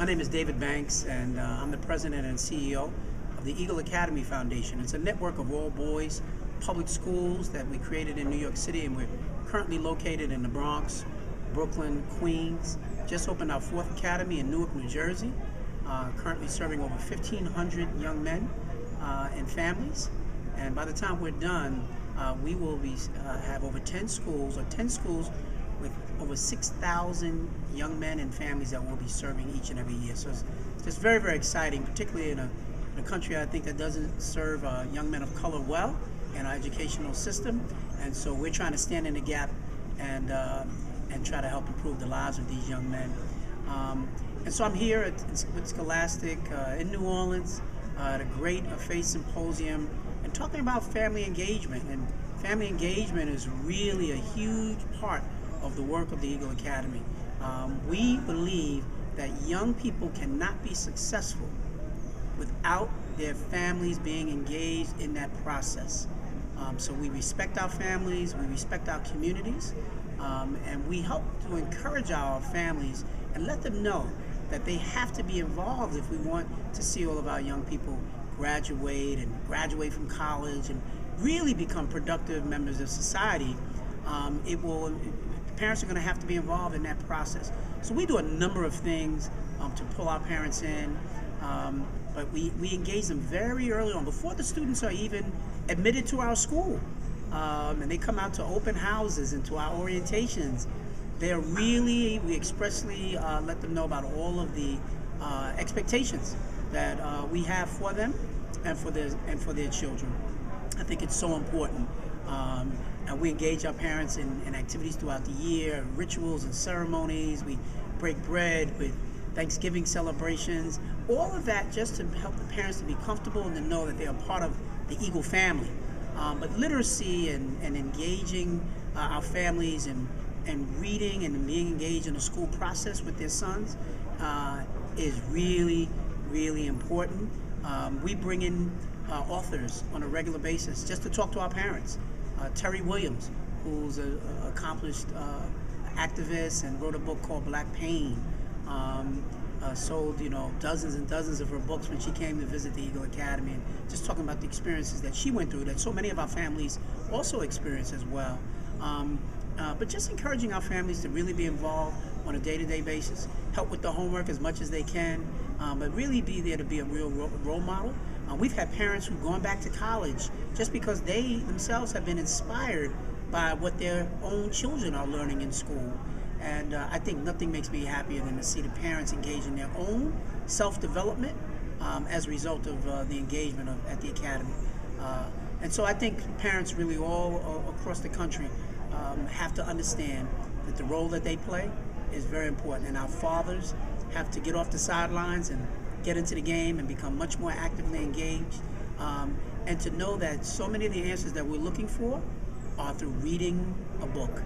My name is David Banks, and uh, I'm the president and CEO of the Eagle Academy Foundation. It's a network of all boys public schools that we created in New York City, and we're currently located in the Bronx, Brooklyn, Queens. Just opened our fourth academy in Newark, New Jersey. Uh, currently serving over 1,500 young men uh, and families. And by the time we're done, uh, we will be uh, have over 10 schools or 10 schools with over 6,000 young men and families that we'll be serving each and every year. So it's very, very exciting, particularly in a, in a country I think that doesn't serve uh, young men of color well in our educational system. And so we're trying to stand in the gap and, uh, and try to help improve the lives of these young men. Um, and so I'm here at, with Scholastic uh, in New Orleans uh, at a great FACE symposium and talking about family engagement. And family engagement is really a huge part of the work of the Eagle Academy. Um, we believe that young people cannot be successful without their families being engaged in that process. Um, so we respect our families, we respect our communities, um, and we help to encourage our families and let them know that they have to be involved if we want to see all of our young people graduate and graduate from college and really become productive members of society. Um, it will parents are going to have to be involved in that process. So we do a number of things um, to pull our parents in, um, but we, we engage them very early on, before the students are even admitted to our school. Um, and they come out to open houses and to our orientations. They're really, we expressly uh, let them know about all of the uh, expectations that uh, we have for them and for their, and for their children. I think it's so important. Um, and we engage our parents in, in, activities throughout the year, rituals and ceremonies. We break bread with Thanksgiving celebrations. All of that just to help the parents to be comfortable and to know that they are part of the Eagle family. Um, but literacy and, and engaging uh, our families and, and reading and being engaged in the school process with their sons uh, is really, really important. Um, we bring in uh, authors on a regular basis just to talk to our parents Terrie Williams, who's an accomplished uh, activist and wrote a book called Black Pain. Um, uh, sold you know dozens and dozens of her books when she came to visit the Eagle Academy, and just talking about the experiences that she went through that so many of our families also experience as well. Um, uh, but just encouraging our families to really be involved on a day-to-day basis, help with the homework as much as they can, um, but really be there to be a real role model uh, we've had parents who've gone back to college just because they themselves have been inspired by what their own children are learning in school. And uh, I think nothing makes me happier than to see the parents engage in their own self development um, as a result of uh, the engagement of, at the academy. Uh, and so I think parents really all across the country um, have to understand that the role that they play is very important. And our fathers have to get off the sidelines and get into the game and become much more actively engaged. Um, and to know that so many of the answers that we're looking for are through reading a book.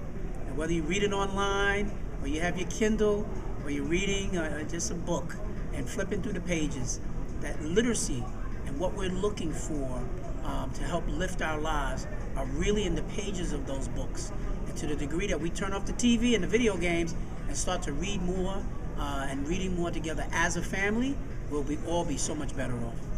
And whether you read it online, or you have your Kindle, or you're reading uh, just a book and flipping through the pages, that literacy and what we're looking for um, to help lift our lives are really in the pages of those books. And to the degree that we turn off the TV and the video games and start to read more uh, and reading more together as a family, we'll be all be so much better off.